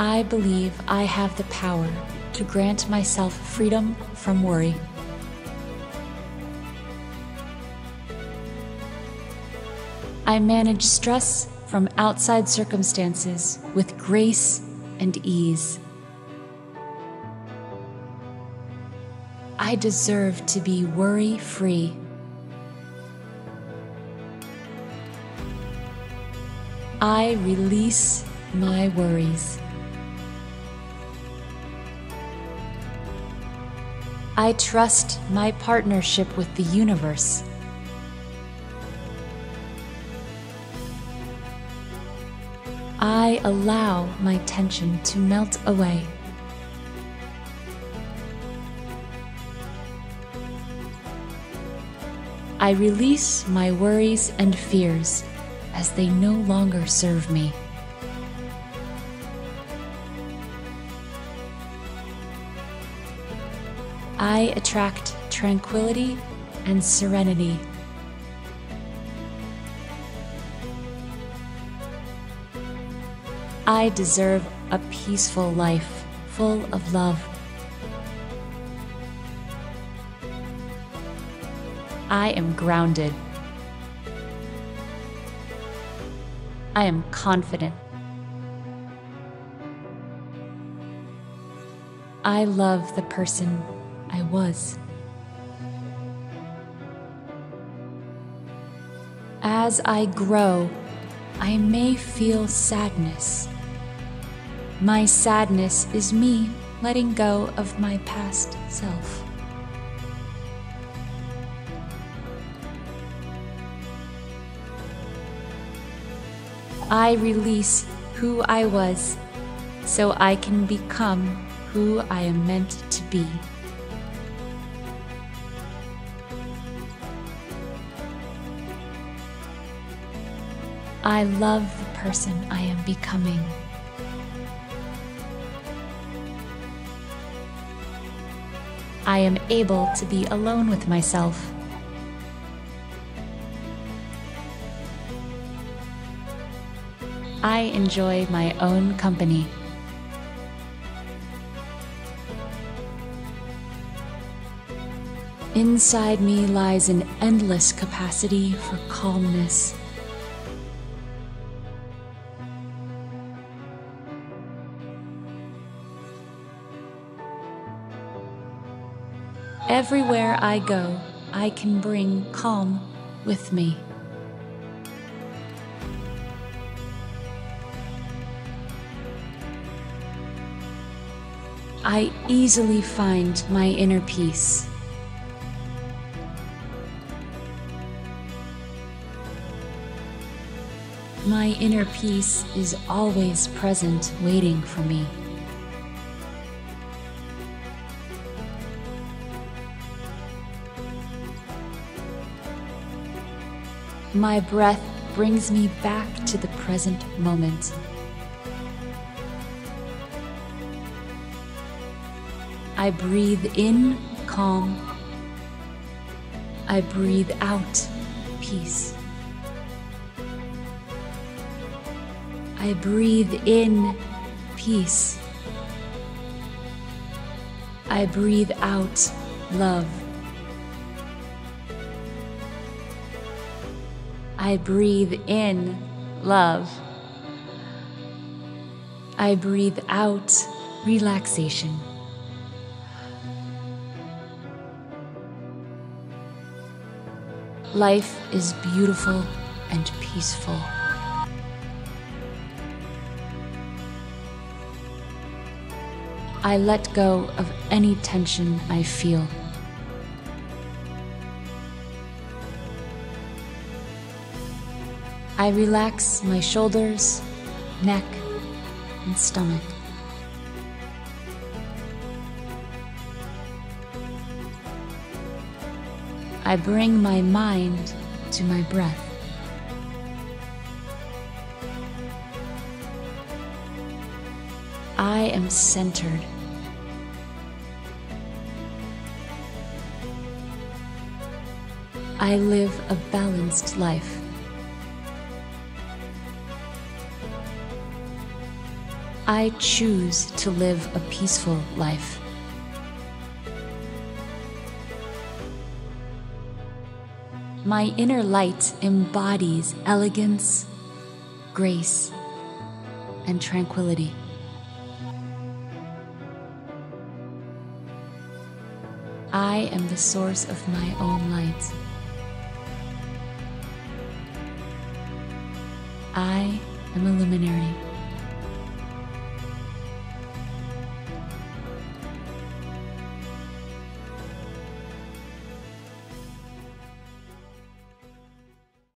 I believe I have the power to grant myself freedom from worry. I manage stress from outside circumstances with grace and ease. I deserve to be worry free. I release my worries. I trust my partnership with the universe. I allow my tension to melt away. I release my worries and fears as they no longer serve me. I attract tranquility and serenity. I deserve a peaceful life full of love. I am grounded. I am confident. I love the person I was. As I grow, I may feel sadness. My sadness is me letting go of my past self. I release who I was so I can become who I am meant to be. I love the person I am becoming. I am able to be alone with myself. I enjoy my own company. Inside me lies an endless capacity for calmness. Everywhere I go, I can bring calm with me. I easily find my inner peace. My inner peace is always present, waiting for me. My breath brings me back to the present moment. I breathe in calm. I breathe out peace. I breathe in peace. I breathe out love. I breathe in love. I breathe out relaxation. Life is beautiful and peaceful. I let go of any tension I feel. I relax my shoulders, neck, and stomach. I bring my mind to my breath. I am centered. I live a balanced life. I choose to live a peaceful life. My inner light embodies elegance, grace, and tranquility. I am the source of my own light. I am a luminary.